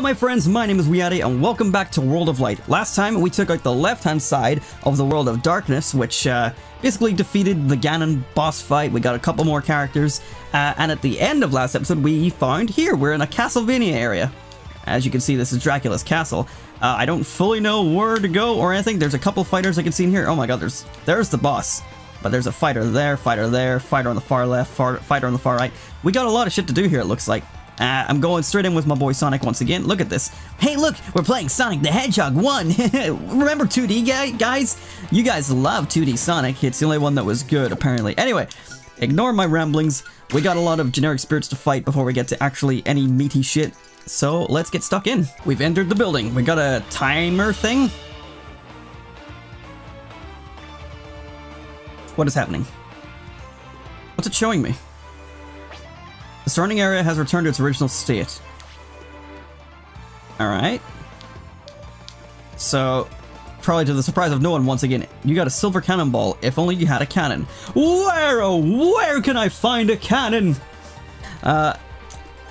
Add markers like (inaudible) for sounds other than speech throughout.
Hello my friends, my name is WeeAddy and welcome back to World of Light. Last time we took out the left hand side of the World of Darkness, which uh, basically defeated the Ganon boss fight, we got a couple more characters, uh, and at the end of last episode we found here, we're in a Castlevania area. As you can see, this is Dracula's castle. Uh, I don't fully know where to go or anything, there's a couple fighters I can see in here. Oh my god, there's there's the boss. But there's a fighter there, fighter there, fighter on the far left, far, fighter on the far right. We got a lot of shit to do here, it looks like. Uh, I'm going straight in with my boy Sonic once again. Look at this. Hey, look, we're playing Sonic the Hedgehog 1. (laughs) Remember 2D, guy guys? You guys love 2D Sonic. It's the only one that was good, apparently. Anyway, ignore my ramblings. We got a lot of generic spirits to fight before we get to actually any meaty shit. So let's get stuck in. We've entered the building. We got a timer thing. What is happening? What's it showing me? The surrounding area has returned to its original state. Alright. So, probably to the surprise of no one once again, you got a silver cannonball, if only you had a cannon. Where, oh, where can I find a cannon? Uh,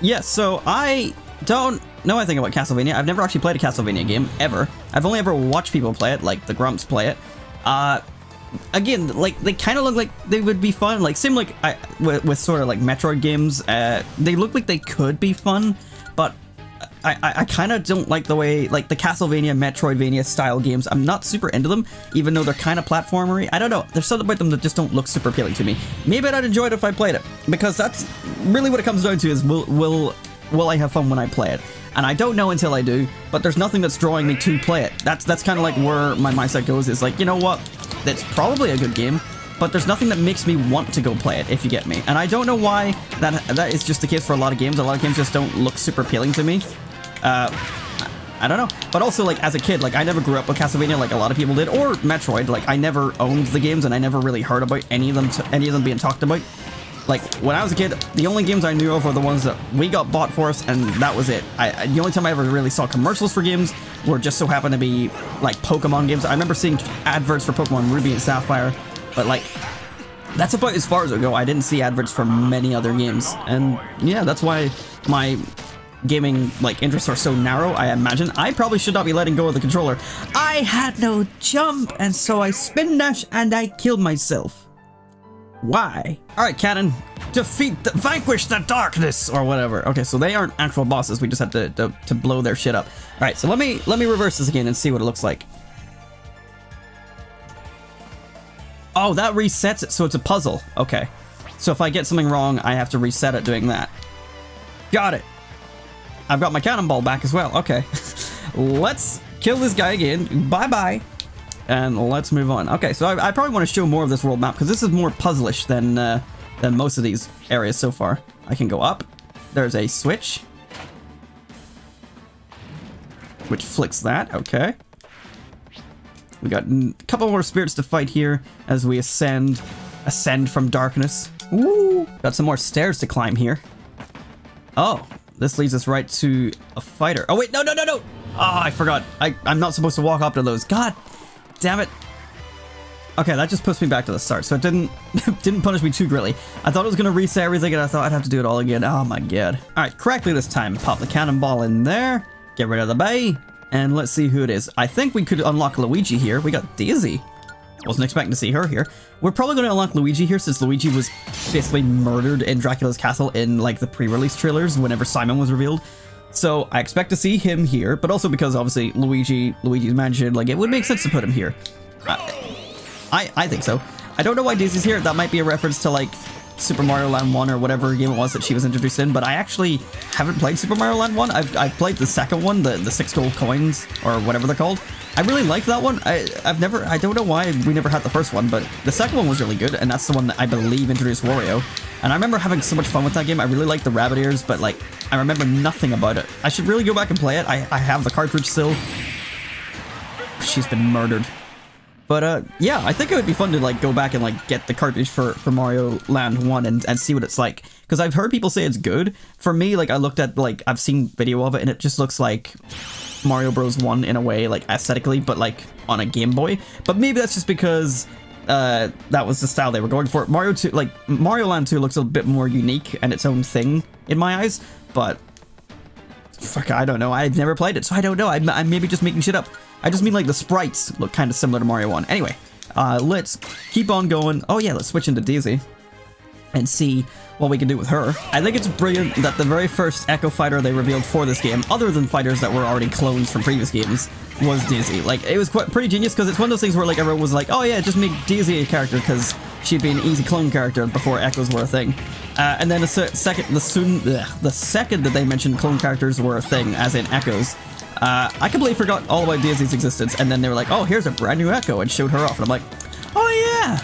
yes, yeah, so I don't know anything about Castlevania. I've never actually played a Castlevania game, ever. I've only ever watched people play it, like the Grumps play it. Uh, again, like they kind of look like they would be fun. Like same like I, with, with sort of like Metroid games, uh, they look like they could be fun, but I, I, I kind of don't like the way, like the Castlevania, Metroidvania style games. I'm not super into them, even though they're kind of platformery. I don't know. There's something about them that just don't look super appealing to me. Maybe I'd enjoy it if I played it, because that's really what it comes down to is will, will, will I have fun when I play it? And I don't know until I do, but there's nothing that's drawing me to play it. That's, that's kind of like where my mindset goes is like, you know what? That's probably a good game, but there's nothing that makes me want to go play it, if you get me. And I don't know why that that is just the case for a lot of games. A lot of games just don't look super appealing to me. Uh, I don't know. But also, like, as a kid, like, I never grew up with Castlevania like a lot of people did, or Metroid. Like, I never owned the games, and I never really heard about any of them, any of them being talked about. Like, when I was a kid, the only games I knew of were the ones that we got bought for us, and that was it. I, the only time I ever really saw commercials for games were just so happened to be, like, Pokemon games. I remember seeing adverts for Pokemon Ruby and Sapphire, but, like, that's about as far as it go. I didn't see adverts for many other games, and yeah, that's why my gaming like interests are so narrow, I imagine. I probably should not be letting go of the controller. I had no jump, and so I spin dash and I killed myself. Why? Alright, Cannon. Defeat the- vanquish the darkness! Or whatever. Okay, so they aren't actual bosses. We just have to, to, to blow their shit up. Alright, so let me, let me reverse this again and see what it looks like. Oh, that resets it, so it's a puzzle. Okay. So if I get something wrong, I have to reset it doing that. Got it. I've got my cannonball back as well. Okay. (laughs) Let's kill this guy again. Bye-bye and let's move on. Okay, so I, I probably want to show more of this world map because this is more puzzlish than uh, than most of these areas so far. I can go up. There's a switch, which flicks that. Okay. We got a couple more spirits to fight here as we ascend, ascend from darkness. Ooh, got some more stairs to climb here. Oh, this leads us right to a fighter. Oh wait, no, no, no, no! Oh, I forgot. I, I'm not supposed to walk up to those. God damn it. Okay, that just puts me back to the start, so it didn't (laughs) didn't punish me too greatly. I thought it was going to reset everything, and I thought I'd have to do it all again. Oh my god. Alright, correctly this time. Pop the cannonball in there, get rid of the bay, and let's see who it is. I think we could unlock Luigi here. We got Daisy. Wasn't expecting to see her here. We're probably going to unlock Luigi here since Luigi was basically murdered in Dracula's castle in like the pre-release trailers whenever Simon was revealed. So I expect to see him here, but also because obviously Luigi, Luigi's Mansion, like it would make sense to put him here. I, I, I think so. I don't know why Daisy's here. That might be a reference to like Super Mario Land 1 or whatever game it was that she was introduced in, but I actually haven't played Super Mario Land 1. I've, I've played the second one, the, the six gold coins, or whatever they're called. I really like that one. I, I've never, I don't know why we never had the first one, but the second one was really good, and that's the one that I believe introduced Wario. And I remember having so much fun with that game. I really like the rabbit ears, but like, I remember nothing about it. I should really go back and play it. I, I have the cartridge still. She's been murdered. But uh, yeah, I think it would be fun to like go back and like get the cartridge for, for Mario Land 1 and, and see what it's like. Because I've heard people say it's good. For me, like I looked at like, I've seen video of it and it just looks like Mario Bros 1 in a way, like aesthetically, but like on a Game Boy. But maybe that's just because uh, that was the style they were going for. Mario 2, like Mario Land 2 looks a bit more unique and its own thing in my eyes, but Fuck, I don't know. I've never played it, so I don't know. I'm, I'm maybe just making shit up. I just mean like the sprites look kind of similar to Mario 1. Anyway, uh, let's keep on going. Oh yeah, let's switch into Daisy and see what we can do with her. I think it's brilliant that the very first Echo fighter they revealed for this game, other than fighters that were already clones from previous games, was Daisy. Like, it was quite pretty genius because it's one of those things where like everyone was like, oh yeah, just make Daisy a character because she'd be an easy clone character before Echoes were a thing. Uh, and then the se second, the soon, ugh, the second that they mentioned clone characters were a thing, as in Echoes, uh, I completely forgot all about Daisy's existence, and then they were like, oh, here's a brand new Echo, and showed her off, and I'm like, oh yeah,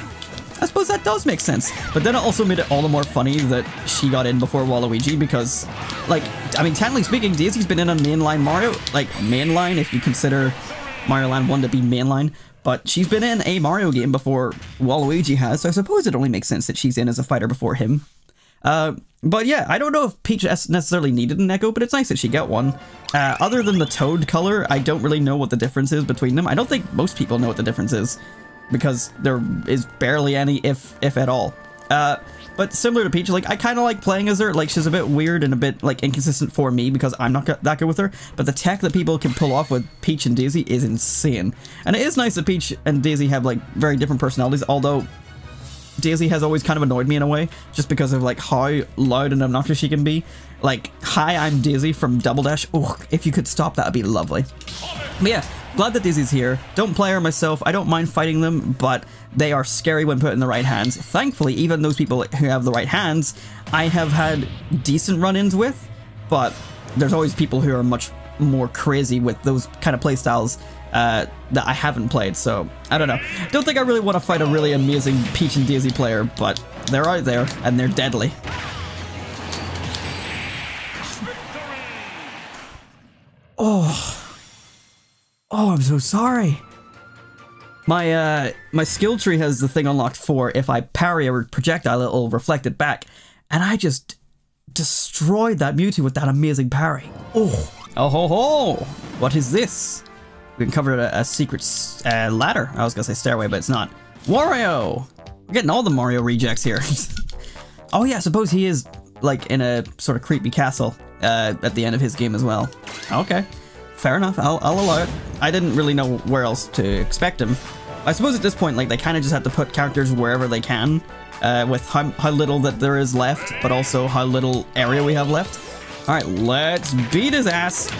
I suppose that does make sense. But then it also made it all the more funny that she got in before Waluigi because, like, I mean, technically speaking, Daisy's been in a mainline Mario, like, mainline if you consider Mario Land 1 to be mainline, but she's been in a Mario game before Waluigi has, so I suppose it only makes sense that she's in as a fighter before him. Uh, but yeah, I don't know if Peach necessarily needed an Echo, but it's nice that she got one. Uh, other than the Toad color, I don't really know what the difference is between them. I don't think most people know what the difference is because there is barely any, if if at all. Uh, but similar to Peach, like I kind of like playing as her. Like she's a bit weird and a bit like inconsistent for me because I'm not that good with her. But the tech that people can pull off with Peach and Daisy is insane. And it is nice that Peach and Daisy have like very different personalities. Although Daisy has always kind of annoyed me in a way, just because of like how loud and obnoxious she can be. Like, hi, I'm Daisy from Double Dash. Oh, if you could stop, that would be lovely. But yeah, glad that Daisy's here. Don't play her myself. I don't mind fighting them, but they are scary when put in the right hands. Thankfully, even those people who have the right hands, I have had decent run-ins with, but there's always people who are much more crazy with those kind of playstyles uh, that I haven't played, so I don't know. Don't think I really want to fight a really amazing Peach and Daisy player, but they're out there, and they're deadly. So sorry. My, uh, my skill tree has the thing unlocked for if I parry a projectile, it'll reflect it back. And I just destroyed that Mewtwo with that amazing parry. Oh. Oh ho ho! What is this? We uncovered a, a secret uh, ladder. I was gonna say stairway, but it's not. Wario! We're getting all the Mario rejects here. (laughs) oh yeah, I suppose he is like in a sort of creepy castle uh, at the end of his game as well. Okay, fair enough. I'll, I'll allow it. I didn't really know where else to expect him. I suppose at this point, like they kind of just have to put characters wherever they can, uh, with how, how little that there is left, but also how little area we have left. All right, let's beat his ass.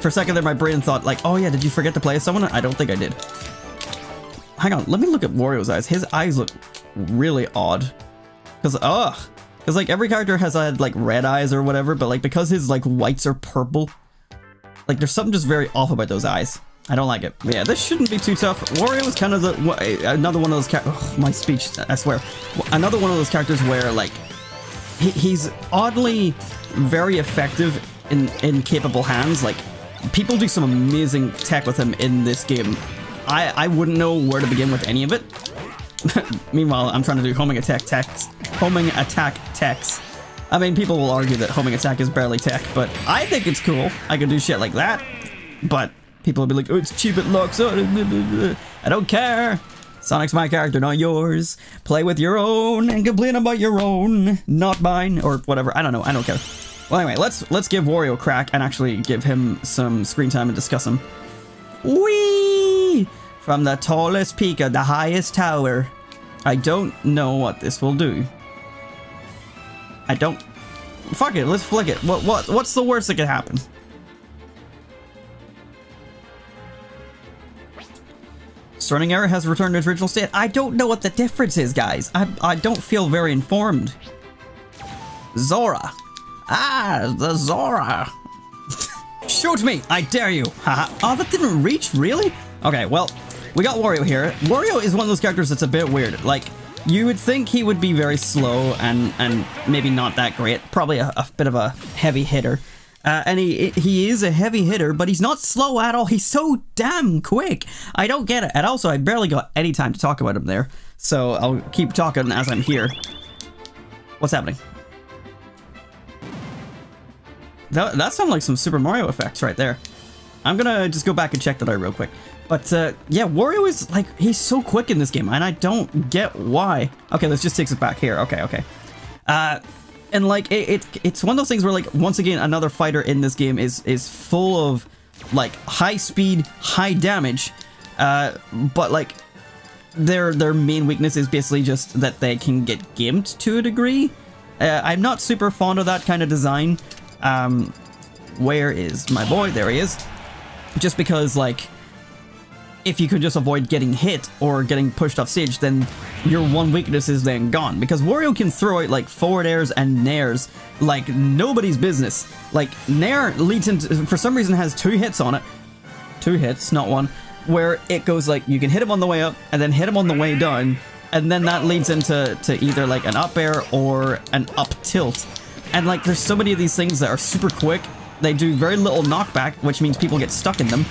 For a second there, my brain thought like, oh yeah, did you forget to play as someone? I don't think I did. Hang on, let me look at Wario's eyes. His eyes look really odd. Because, ugh. Because, like, every character has had, like, red eyes or whatever, but, like, because his, like, whites are purple, like, there's something just very off about those eyes. I don't like it. But yeah, this shouldn't be too tough. Wario is kind of the eh, another one of those characters. My speech, I swear. Another one of those characters where, like, he, he's oddly very effective in, in capable hands. Like, people do some amazing tech with him in this game. I, I wouldn't know where to begin with any of it. (laughs) Meanwhile, I'm trying to do homing attack techs. Homing attack techs. I mean, people will argue that homing attack is barely tech, but I think it's cool. I can do shit like that. But people will be like, oh, it's cheap, it looks. I don't care. Sonic's my character, not yours. Play with your own and complain about your own, not mine, or whatever. I don't know. I don't care. Well, anyway, let's let's give Wario a crack and actually give him some screen time and discuss him. Whee! From the tallest peak of the highest tower. I don't know what this will do. I don't... Fuck it, let's flick it. What, what, what's the worst that could happen? Starting error has returned to its original state. I don't know what the difference is, guys. I, I don't feel very informed. Zora. Ah, the Zora. (laughs) Shoot me, I dare you. Haha. oh, that didn't reach, really? Okay, well, we got Wario here. Wario is one of those characters that's a bit weird. Like, you would think he would be very slow and, and maybe not that great. Probably a, a bit of a heavy hitter. Uh, and he he is a heavy hitter, but he's not slow at all. He's so damn quick. I don't get it. And also, I barely got any time to talk about him there. So I'll keep talking as I'm here. What's happening? That, that sounded like some Super Mario effects right there. I'm gonna just go back and check that out real quick. But uh, yeah, Wario is like, he's so quick in this game, and I don't get why. Okay, let's just take it back here. Okay, okay. Uh, and like it, it, it's one of those things where like once again another fighter in this game is is full of like high speed high damage uh but like their their main weakness is basically just that they can get gimped to a degree uh, i'm not super fond of that kind of design um where is my boy there he is just because like if you could just avoid getting hit or getting pushed off stage, then your one weakness is then gone. Because Wario can throw out like forward airs and nairs like nobody's business. Like nair leads into, for some reason has two hits on it. Two hits, not one. Where it goes like, you can hit him on the way up and then hit him on the way down. And then that leads into to either like an up air or an up tilt. And like there's so many of these things that are super quick. They do very little knockback, which means people get stuck in them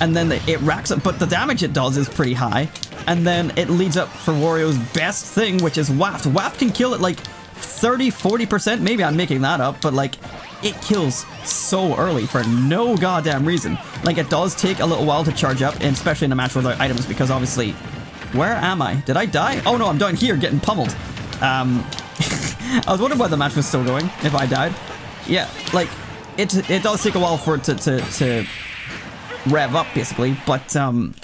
and then it racks up, but the damage it does is pretty high. And then it leads up for Wario's best thing, which is Waft. Waft can kill it like 30, 40%, maybe I'm making that up, but like, it kills so early for no goddamn reason. Like, it does take a little while to charge up, and especially in a match without items, because obviously, where am I? Did I die? Oh no, I'm down here getting pummeled. Um, (laughs) I was wondering why the match was still going, if I died. Yeah, like, it, it does take a while for it to, to, to rev up, basically. But, um,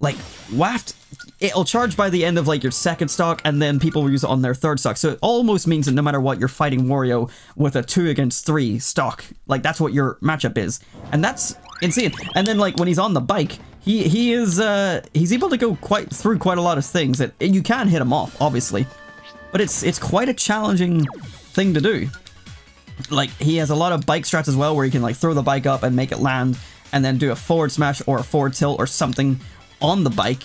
like, Waft, it'll charge by the end of, like, your second stock, and then people will use it on their third stock. So it almost means that no matter what, you're fighting Wario with a 2 against 3 stock. Like, that's what your matchup is. And that's insane. And then, like, when he's on the bike, he, he is, uh, he's able to go quite through quite a lot of things that you can hit him off, obviously. But it's, it's quite a challenging thing to do. Like, he has a lot of bike strats as well, where he can, like, throw the bike up and make it land and then do a forward smash or a forward tilt or something on the bike.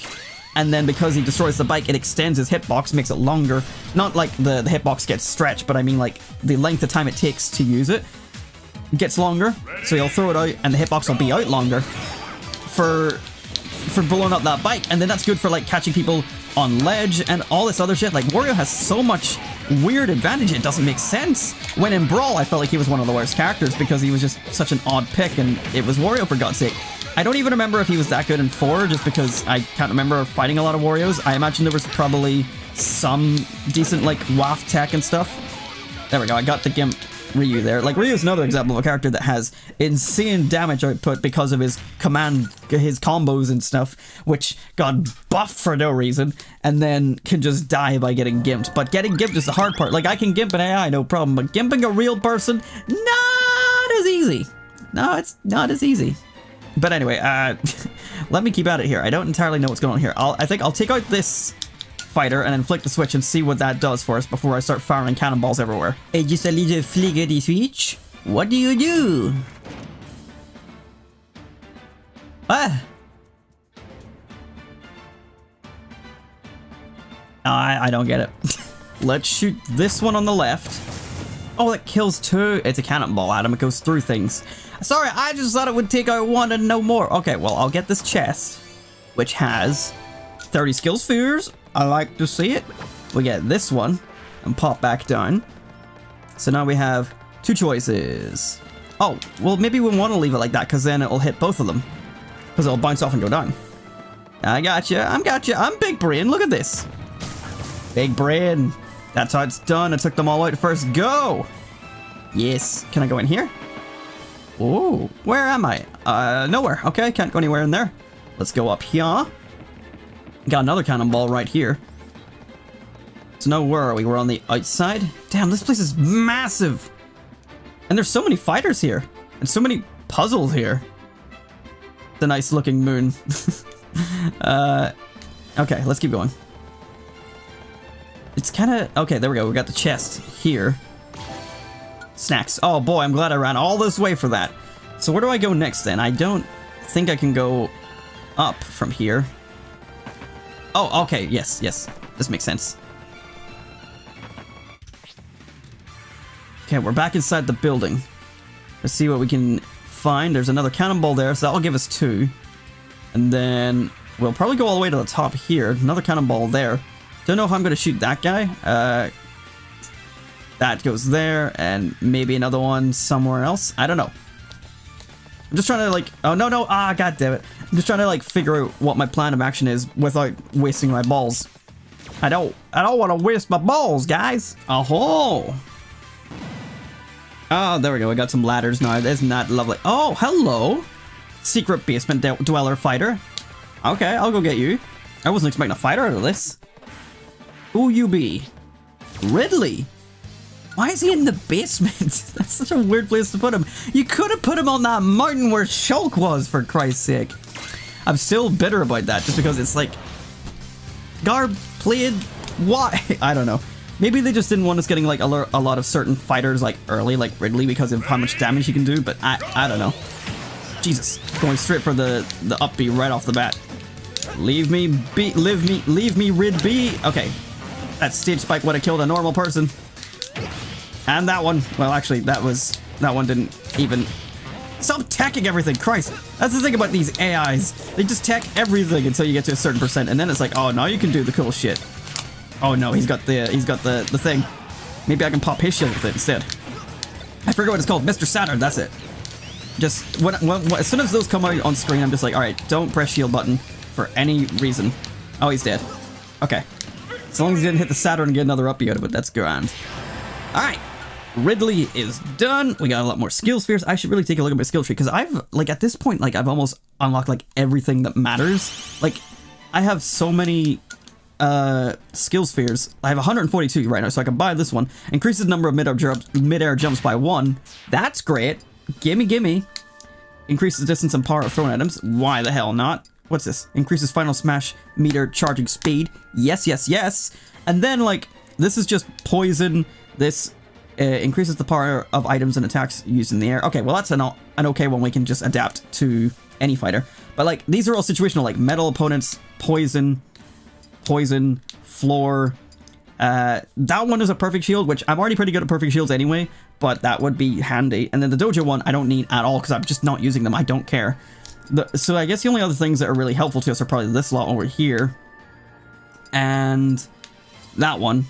And then because he destroys the bike, it extends his hitbox, makes it longer. Not like the, the hitbox gets stretched, but I mean like the length of time it takes to use it gets longer. So he'll throw it out and the hitbox will be out longer for for blowing up that bike. And then that's good for like catching people on ledge and all this other shit. Like Wario has so much weird advantage, it doesn't make sense. When in Brawl, I felt like he was one of the worst characters because he was just such an odd pick and it was Wario for God's sake. I don't even remember if he was that good in 4 just because I can't remember fighting a lot of Warios. I imagine there was probably some decent like waft tech and stuff. There we go, I got the Gimp Ryu there. Like, Ryu's another example of a character that has insane damage output because of his command, his combos and stuff, which got buffed for no reason, and then can just die by getting gimped. But getting gimped is the hard part. Like, I can gimp an AI, no problem, but gimping a real person, not as easy. No, it's not as easy. But anyway, uh, (laughs) let me keep at it here. I don't entirely know what's going on here. I'll, I think I'll take out this fighter and then flick the switch and see what that does for us before I start firing cannonballs everywhere. Hey, just a little flickety switch. What do you do? Ah! I, I don't get it. (laughs) Let's shoot this one on the left. Oh, it kills two. It's a cannonball, Adam. It goes through things. Sorry, I just thought it would take out one and no more. Okay, well, I'll get this chest, which has 30 skill spheres, I like to see it. We get this one and pop back down. So now we have two choices. Oh, well, maybe we want to leave it like that because then it'll hit both of them. Because it'll bounce off and go down. I got you. I'm got you. I'm big brain. Look at this. Big brain. That's how it's done. I took them all out first. Go. Yes. Can I go in here? Oh, where am I? Uh, nowhere. Okay, can't go anywhere in there. Let's go up here. Got another cannonball right here. So now where are we? We're on the outside? Damn, this place is massive! And there's so many fighters here. And so many puzzles here. The nice looking moon. (laughs) uh, okay, let's keep going. It's kind of... Okay, there we go. We got the chest here. Snacks. Oh boy, I'm glad I ran all this way for that. So where do I go next then? I don't think I can go up from here. Oh, okay, yes, yes. This makes sense. Okay, we're back inside the building. Let's see what we can find. There's another cannonball there, so that'll give us two. And then we'll probably go all the way to the top here. Another cannonball there. Don't know if I'm going to shoot that guy. Uh, that goes there, and maybe another one somewhere else. I don't know. I'm just trying to like, oh no, no, ah, god damn it. I'm just trying to like figure out what my plan of action is without wasting my balls. I don't, I don't want to waste my balls, guys. Oh, Oh, there we go. I got some ladders now. Isn't that lovely? Oh, hello. Secret basement dweller fighter. Okay, I'll go get you. I wasn't expecting a fighter out of this. Who you be? Ridley? Why is he in the basement? (laughs) That's such a weird place to put him. You could have put him on that mountain where Shulk was, for Christ's sake. I'm still bitter about that, just because it's like... Garb played... Why? (laughs) I don't know. Maybe they just didn't want us getting like a, lot of certain fighters like early, like Ridley, because of how much damage he can do, but I, I don't know. Jesus, going straight for the, the up B right off the bat. Leave me be, leave me, leave me rid be. Okay, that stage spike would have killed a normal person. And that one, well actually that was, that one didn't even, stop tacking everything, Christ. That's the thing about these AIs. They just tack everything until you get to a certain percent and then it's like, oh now you can do the cool shit. Oh no, he's got the, he's got the, the thing. Maybe I can pop his shield with it instead. I forget what it's called, Mr. Saturn, that's it. Just, when, when, when, as soon as those come out on screen, I'm just like, alright, don't press shield button for any reason. Oh, he's dead. Okay. As long as he didn't hit the Saturn and get another up out of it, that's grand. Alright. Ridley is done. We got a lot more skill spheres. I should really take a look at my skill tree because I've, like, at this point, like, I've almost unlocked, like, everything that matters. Like, I have so many uh, skill spheres. I have 142 right now, so I can buy this one. Increases the number of mid-air jumps, mid jumps by one. That's great. Gimme, gimme. Increases distance and power of thrown items. Why the hell not? What's this? Increases final smash meter charging speed. Yes, yes, yes. And then, like, this is just poison. This uh, increases the power of items and attacks used in the air. Okay, well, that's an, an okay one we can just adapt to any fighter. But, like, these are all situational, like metal opponents, poison, poison, floor. Uh, that one is a perfect shield, which I'm already pretty good at perfect shields anyway, but that would be handy. And then the dojo one, I don't need at all because I'm just not using them. I don't care. The, so I guess the only other things that are really helpful to us are probably this lot over here. And that one.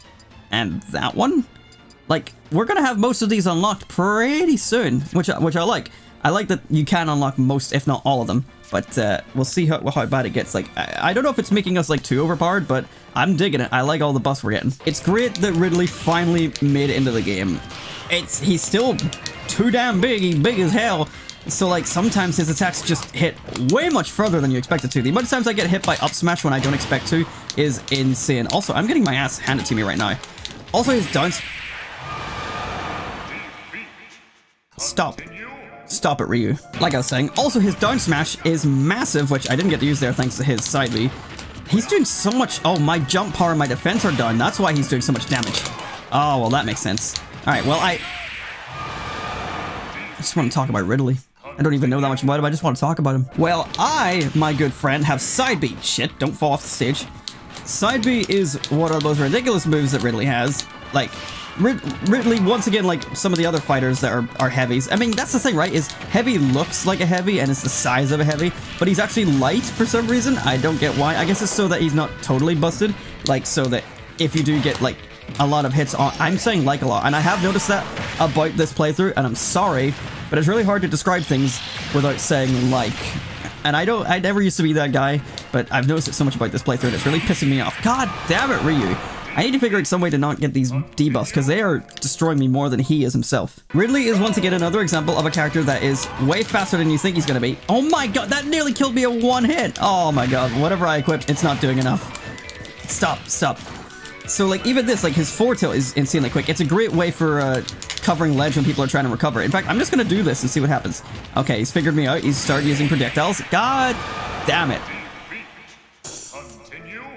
And that one. Like, we're to have most of these unlocked pretty soon, which, which I like. I like that you can unlock most, if not all of them. But uh, we'll see how, how bad it gets. Like, I, I, don't know if it's making us like too overpowered, but I'm digging it. I like all the buffs we're getting. It's great that Ridley finally made it into the game. It's He's still too damn big. He's big as hell. So like sometimes his attacks just hit way much further than you expect it to. The amount of times I get hit by up smash when I don't expect to is insane. Also, I'm getting my ass handed to me right now. Also, his down... Stop. Stop it, Ryu. Like I was saying, also his down smash is massive, which I didn't get to use there thanks to his side B. He's doing so much- oh, my jump power and my defense are down. That's why he's doing so much damage. Oh, well, that makes sense. Alright, well, I... I just want to talk about Ridley. I don't even know that much about him, I just want to talk about him. Well, I, my good friend, have side B. Shit, don't fall off the stage. Side B is one of those ridiculous moves that Ridley has. Like, Ridley, once again, like some of the other fighters that are, are heavies. I mean, that's the thing, right? Is heavy looks like a heavy and it's the size of a heavy, but he's actually light for some reason. I don't get why. I guess it's so that he's not totally busted. Like, so that if you do get, like, a lot of hits on... I'm saying like a lot, and I have noticed that about this playthrough, and I'm sorry, but it's really hard to describe things without saying like. And I don't... I never used to be that guy, but I've noticed it so much about this playthrough, and it's really pissing me off. God damn it, Ryu. I need to figure out some way to not get these debuffs, because they are destroying me more than he is himself. Ridley is once again another example of a character that is way faster than you think he's going to be. Oh my god, that nearly killed me in one hit! Oh my god, whatever I equip, it's not doing enough. Stop, stop. So like even this, like his four tilt is insanely quick. It's a great way for uh, covering ledge when people are trying to recover. In fact, I'm just going to do this and see what happens. Okay, he's figured me out. He's started using projectiles. God damn it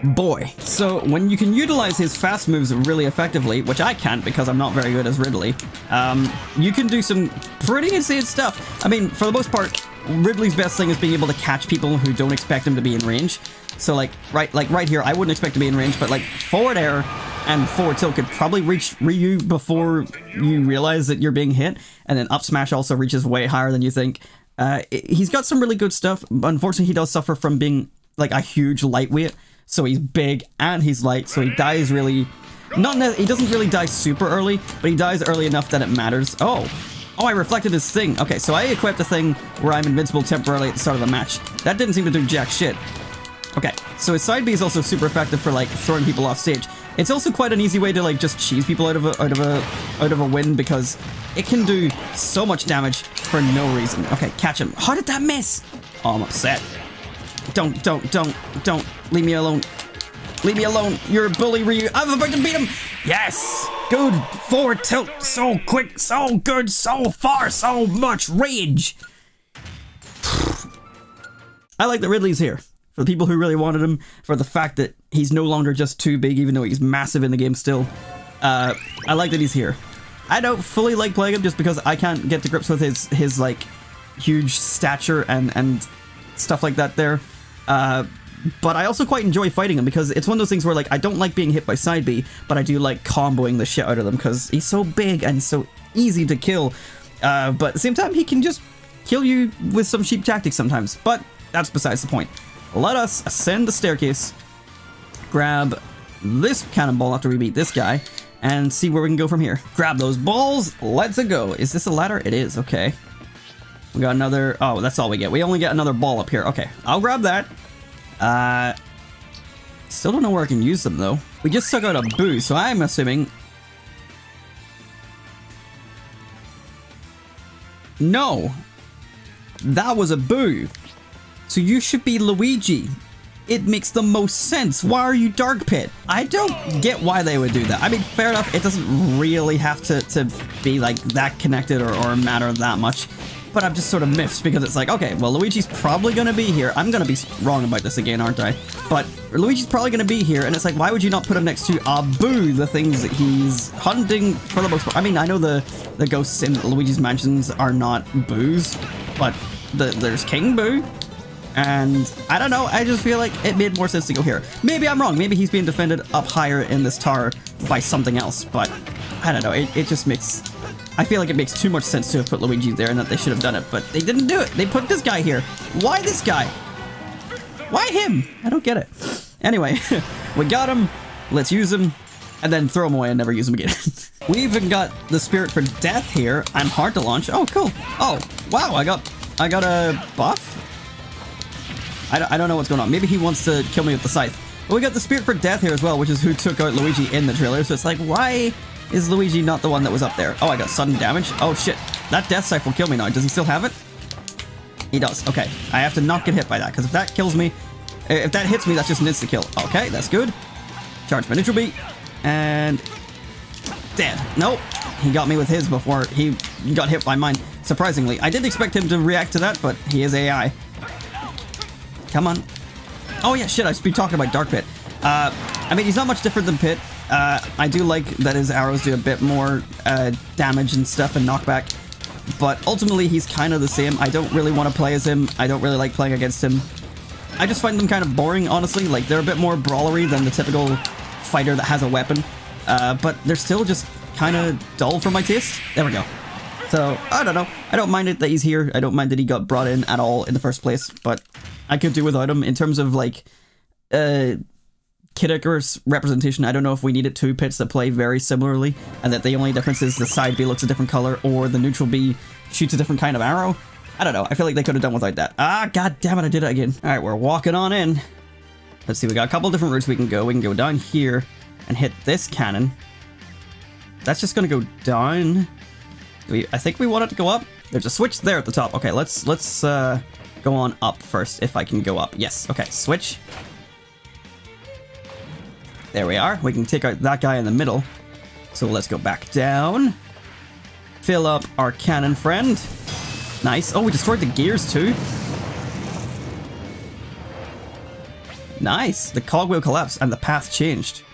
boy. So when you can utilize his fast moves really effectively, which I can't because I'm not very good as Ridley, um, you can do some pretty insane stuff. I mean, for the most part, Ridley's best thing is being able to catch people who don't expect him to be in range. So like right like right here, I wouldn't expect to be in range, but like forward air and forward tilt could probably reach Ryu before you realize that you're being hit, and then up smash also reaches way higher than you think. Uh, he's got some really good stuff. Unfortunately, he does suffer from being like a huge lightweight so he's big and he's light, so he dies really... Not he doesn't really die super early, but he dies early enough that it matters. Oh, oh, I reflected his thing. Okay, so I equipped a thing where I'm invincible temporarily at the start of the match. That didn't seem to do jack shit. Okay, so his side B is also super effective for like throwing people off stage. It's also quite an easy way to like just cheese people out of a out of a out of a win because it can do so much damage for no reason. Okay, catch him. How did that miss? Oh, I'm upset. Don't, don't, don't, don't. Leave me alone. Leave me alone. You're a bully, Ryu. I'm about to beat him. Yes. Good. Forward tilt. So quick. So good. So far. So much rage. (sighs) I like that Ridley's here. For the people who really wanted him, for the fact that he's no longer just too big, even though he's massive in the game still. Uh, I like that he's here. I don't fully like playing him just because I can't get to grips with his, his like, huge stature and, and stuff like that there. Uh, but I also quite enjoy fighting him because it's one of those things where like I don't like being hit by side B, but I do like comboing the shit out of them because he's so big and so easy to kill. Uh, but at the same time, he can just kill you with some cheap tactics sometimes. But that's besides the point. Let us ascend the staircase, grab this cannonball after we beat this guy, and see where we can go from here. Grab those balls, let's go. Is this a ladder? It is, okay. We got another, oh, that's all we get. We only get another ball up here. Okay, I'll grab that. Uh, still don't know where I can use them though. We just took out a boo, so I'm assuming... No! That was a boo! So you should be Luigi. It makes the most sense. Why are you Dark Pit? I don't get why they would do that. I mean, fair enough, it doesn't really have to, to be like that connected or, or matter that much but I'm just sort of miffed because it's like, okay, well, Luigi's probably going to be here. I'm going to be wrong about this again, aren't I? But Luigi's probably going to be here, and it's like, why would you not put him next to Abu, the things that he's hunting for the most part? I mean, I know the, the ghosts in Luigi's mansions are not boos, but the, there's King Boo, and I don't know, I just feel like it made more sense to go here. Maybe I'm wrong. Maybe he's being defended up higher in this tower by something else, but I don't know. It, it just makes I feel like it makes too much sense to have put Luigi there and that they should have done it, but they didn't do it. They put this guy here. Why this guy? Why him? I don't get it. (sighs) Anyway, (laughs) we got him. Let's use him and then throw him away and never use him again. (laughs) we even got the spirit for death here. I'm hard to launch. Oh, cool. Oh, wow. I got, I got a buff. I don't, I don't know what's going on. Maybe he wants to kill me with the scythe. But we got the spirit for death here as well, which is who took out Luigi in the trailer. So it's like, why is Luigi not the one that was up there? Oh, I got sudden damage. Oh, shit. That death scythe will kill me now. Does he still have it? He does. Okay. I have to not get hit by that, because if that kills me... If that hits me, that's just an insta-kill. Okay, that's good. Charge my neutral B. And... Dead. Nope. He got me with his before he got hit by mine. Surprisingly. I didn't expect him to react to that, but he is AI. Come on. Oh yeah, shit, I should be talking about Dark Pit. Uh, I mean, he's not much different than Pit. Uh, I do like that his arrows do a bit more uh, damage and stuff and knockback, but ultimately he's kind of the same. I don't really want to play as him. I don't really like playing against him. I just find them kind of boring, honestly. Like, they're a bit more brawlery than the typical fighter that has a weapon, uh, but they're still just kind of dull for my taste. There we go. So, I don't know. I don't mind it that he's here. I don't mind that he got brought in at all in the first place, but I could do without him in terms of, like, uh, Kid Icarus representation, I don't know if we needed two pits that play very similarly, and that the only difference is the side B looks a different color, or the neutral B shoots a different kind of arrow. I don't know, I feel like they could have done without that. Ah, god damn it, I did it again. Alright, we're walking on in. Let's see, we got a couple different routes we can go. We can go down here and hit this cannon. That's just gonna go down. We, I think we want it to go up. There's a switch there at the top. Okay, let's let's uh, go on up first if I can go up. Yes, okay, switch. There we are. We can take out that guy in the middle. So let's go back down. Fill up our cannon friend. Nice. Oh, we destroyed the gears too. Nice. The cogwheel collapsed and the path changed.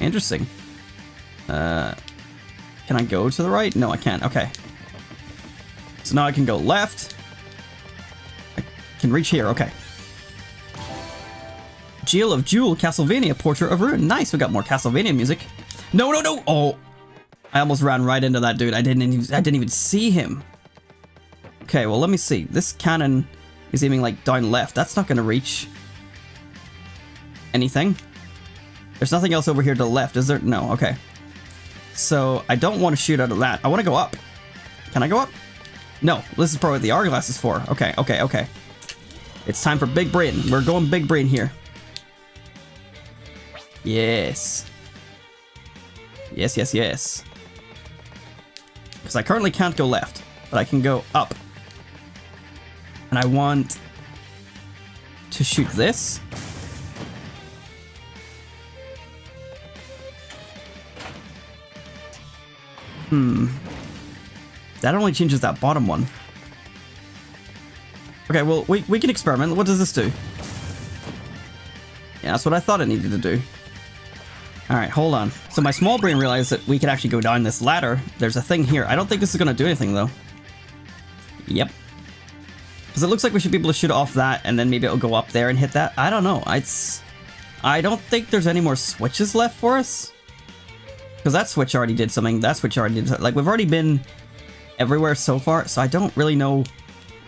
Interesting. Uh, can I go to the right? No, I can't. Okay. So now I can go left. I can reach here. Okay. Jail of Jewel, Castlevania, Portrait of Ruin. Nice, we got more Castlevania music. No, no, no! Oh! I almost ran right into that dude. I didn't even, I didn't even see him. Okay, well, let me see. This cannon is aiming, like, down left. That's not gonna reach anything. There's nothing else over here to the left, is there? No, okay. So, I don't want to shoot out of that. I want to go up. Can I go up? No, this is probably the hourglass is for. Okay, okay, okay. It's time for big brain. We're going big brain here. Yes. Yes, yes, yes. Because I currently can't go left, but I can go up. And I want to shoot this. Hmm. That only changes that bottom one. Okay, well, we, we can experiment. What does this do? Yeah, that's what I thought it needed to do. Alright, hold on. So my small brain realized that we could actually go down this ladder. There's a thing here. I don't think this is going to do anything, though. Yep. Because it looks like we should be able to shoot off that, and then maybe it'll go up there and hit that. I don't know. It's... I don't think there's any more switches left for us. Because that switch already did something. That switch already did something. Like, we've already been everywhere so far, so I don't really know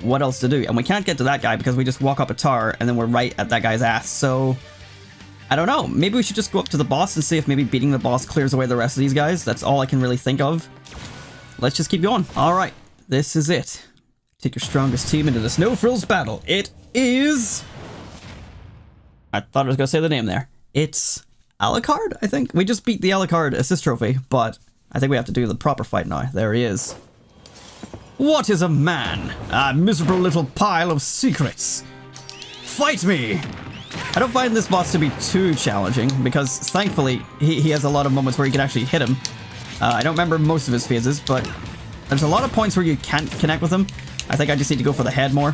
what else to do. And we can't get to that guy because we just walk up a tar, and then we're right at that guy's ass. So... I don't know. Maybe we should just go up to the boss and see if maybe beating the boss clears away the rest of these guys. That's all I can really think of. Let's just keep going. All right, this is it. Take your strongest team into this no frills battle. It is. I thought I was gonna say the name there. It's Alucard, I think. We just beat the Alucard assist trophy, but I think we have to do the proper fight now. There he is. What is a man? A miserable little pile of secrets. Fight me! I don't find this boss to be too challenging, because thankfully he, he has a lot of moments where you can actually hit him. Uh, I don't remember most of his phases, but there's a lot of points where you can't connect with him. I think I just need to go for the head more.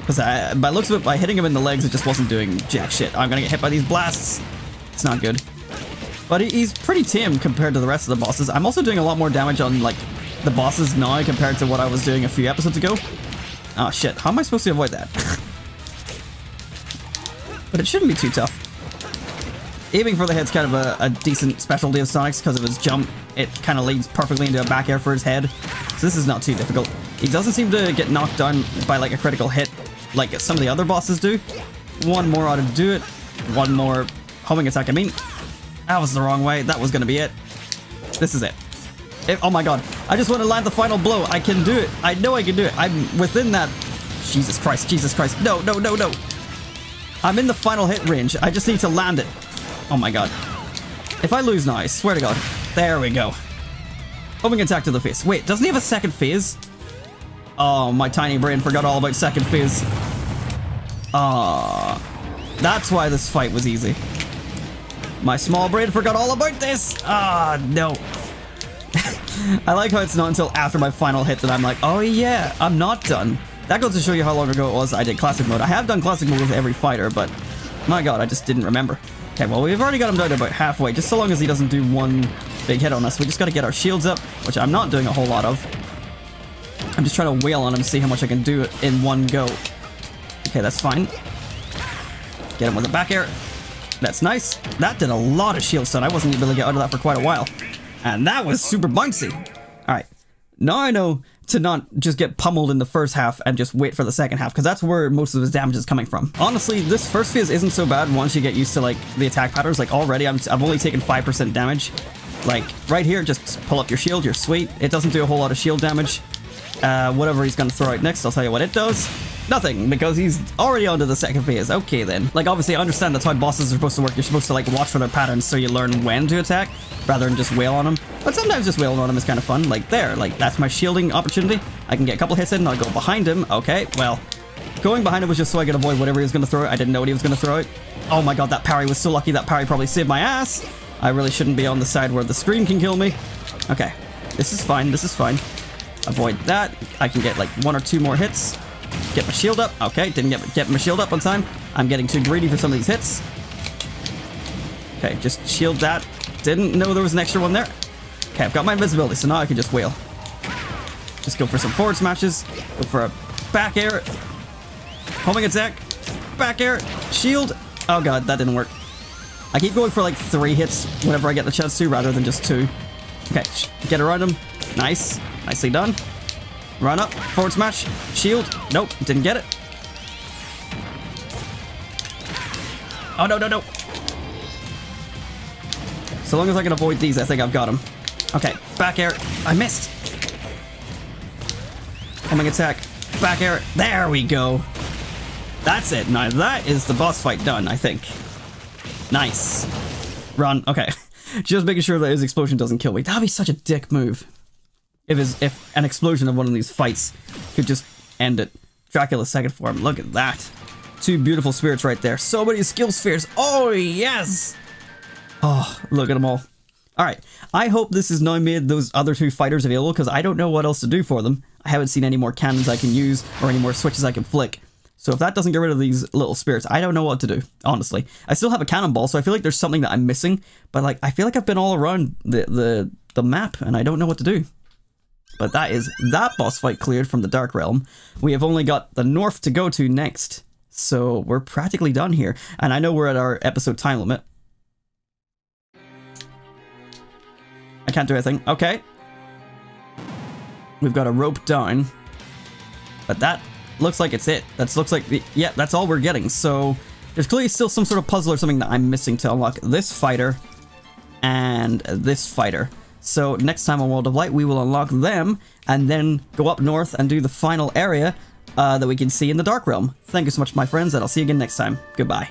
Because by looks of it, by hitting him in the legs, it just wasn't doing jack shit. I'm gonna get hit by these blasts. It's not good. But he's pretty tame compared to the rest of the bosses. I'm also doing a lot more damage on, like, the bosses now compared to what I was doing a few episodes ago. Oh shit, how am I supposed to avoid that? (laughs) but it shouldn't be too tough. Aiming for the head's kind of a, a decent specialty of Sonic's because of his jump. It kind of leads perfectly into a back air for his head. So this is not too difficult. He doesn't seem to get knocked down by like a critical hit like some of the other bosses do. One more ought to do it. One more homing attack. I mean, that was the wrong way. That was going to be it. This is it. it. Oh my god. I just want to land the final blow. I can do it. I know I can do it. I'm within that. Jesus Christ. Jesus Christ. No, no, no, no. I'm in the final hit range. I just need to land it. Oh my god. If I lose now, I swear to god. There we go. Homing attack to the face. Wait, doesn't he have a second phase? Oh, my tiny brain forgot all about second phase. Ah, that's why this fight was easy. My small brain forgot all about this. Ah, no. (laughs) I like how it's not until after my final hit that I'm like, oh yeah, I'm not done. That goes to show you how long ago it was I did classic mode. I have done classic mode with every fighter, but my god, I just didn't remember. Okay, well, we've already got him down to about halfway, just so long as he doesn't do one big hit on us. We just gotta get our shields up, which I'm not doing a whole lot of. I'm just trying to wail on him, see how much I can do in one go. Okay, that's fine. Get him with a back air. That's nice. That did a lot of shield stun. I wasn't able to get out of that for quite a while. And that was super bouncy. Alright. Now I know to not just get pummeled in the first half and just wait for the second half, because that's where most of his damage is coming from. Honestly, this first phase isn't so bad once you get used to like the attack patterns. Like already, I'm, I've only taken 5% damage. Like right here, just pull up your shield, you're sweet. It doesn't do a whole lot of shield damage. Uh, whatever he's going to throw out next, I'll tell you what it does. Nothing, because he's already onto the second phase. Okay then. Like obviously I understand that's how bosses are supposed to work. You're supposed to like watch for their patterns so you learn when to attack rather than just wail on them. But sometimes just wailing on him is kind of fun. Like there, like that's my shielding opportunity. I can get a couple hits in, I'll go behind him. Okay, well, going behind him was just so I could avoid whatever he was going to throw. I didn't know what he was going to throw. Oh my god, that parry was so lucky. That parry probably saved my ass. I really shouldn't be on the side where the screen can kill me. Okay, this is fine, this is fine. Avoid that. I can get like one or two more hits. Get my shield up. Okay, didn't get, get my shield up on time. I'm getting too greedy for some of these hits. Okay, just shield that. Didn't know there was an extra one there. Okay, I've got my invisibility, so now I can just wheel. Just go for some forward smashes. Go for a back air. Homing attack. Back air. Shield. Oh god, that didn't work. I keep going for like three hits whenever I get the chance to, rather than just two. Okay, get around him. Nice. Nicely done. Run up. Forward smash. Shield. Nope. Didn't get it. Oh, no, no, no. So long as I can avoid these, I think I've got him. Okay. Back air. I missed. Homing attack. Back air. There we go. That's it. Now that is the boss fight done, I think. Nice. Run. Okay. (laughs) Just making sure that his explosion doesn't kill me. That'd be such a dick move. If his, if an explosion of one of these fights could just end it. Dracula's second form. Look at that. Two beautiful spirits right there. So many skill spheres. Oh, yes! Oh, look at them all. Alright, I hope this has now made those other two fighters available because I don't know what else to do for them. I haven't seen any more cannons I can use or any more switches I can flick. So if that doesn't get rid of these little spirits, I don't know what to do, honestly. I still have a cannonball, so I feel like there's something that I'm missing, but like I feel like I've been all around the, the, the map and I don't know what to do. But that is that boss fight cleared from the Dark Realm. We have only got the north to go to next, so we're practically done here. And I know we're at our episode time limit. I can't do anything. Okay. We've got a rope down. But that looks like it's it. That looks like, the, yeah, that's all we're getting. So there's clearly still some sort of puzzle or something that I'm missing to unlock this fighter and this fighter. So next time on World of Light, we will unlock them and then go up north and do the final area uh, that we can see in the Dark Realm. Thank you so much, my friends, and I'll see you again next time. Goodbye.